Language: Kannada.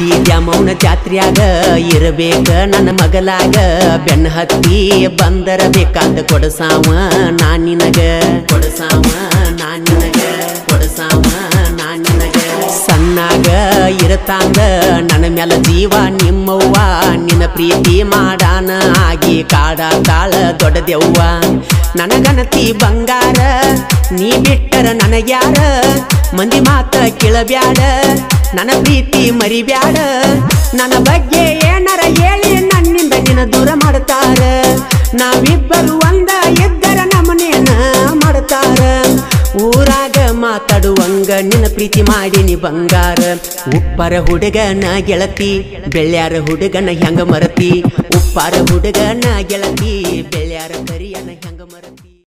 ಗುಡ್ಡಿ ದ್ಯಾಮೌನ ಜಾತ್ರ್ಯಾಗ ಇರಬೇಕ ನನ್ನ ಮಗಲಾಗ. ಬೆನ್ನ ಹತ್ತಿ ಬಂದರ ಬೇಕಾದ ಕೊಡಸಾವ ನಾ ನಿನಗ. ಕೊಡಸಾವ ನಾ ನಿನಗ. ಕೊಡಸಾವ ನಾ ನಿನಗ. ಸಣ್ಣಾಗ ಇರತಾಂದ ನನ್ನ ಮ್ಯಾಲ ಜೀವ ನಿಮ್ಮವ್ವ. ನಿನ್ನ ಪ್ರೀತಿ ಮಾಡಾನ ಆಗಿ ಕಾಡ ತಾಳ ದೊಡ್ಡದೆವ್ವ. ನನಗನತಿ ಬಂಗಾರ, ನೀ ಬಿಟ್ಟರ ನನಗ್ಯಾರ. ಮಂದಿ ಮಾತ ಕೇಳಬ್ಯಾಡ ನನ್ನ ಪ್ರೀತಿ ಮರಿಬ್ಯಾಡ. ನನ್ನ ಬಗ್ಗೆ ಏನಾರ ಹೇಳಿ ನನ್ನಿಂದ ನಿನ್ನ ದೂರ ಮಾಡುತ್ತಾರ ನಾವಿಬ್ಬರು ಒಂದ ಇದ್ದರ ನಮ್ಮನೇನ ಮಾಡುತ್ತಾರ ಊರಾಗ ಮಾತಾಡುವಂಗ ನಿನ್ನ ಪ್ರೀತಿ ಮಾಡಿನಿ ಬಂಗಾರ. ಉಪ್ಪರ ಹುಡುಗನ ಗೆಳತಿ ಬೆಳ್ಳ್ಯಾರ ಹುಡುಗನ ಹೆಂಗ ಮರತಿ. ಉಪ್ಪಾರ ಹುಡುಗನ ಗೆಳತಿ ಬೆಳ್ಳ್ಯಾರ ಕರಿಯನ ಹೆಂಗ ಮರತಿ.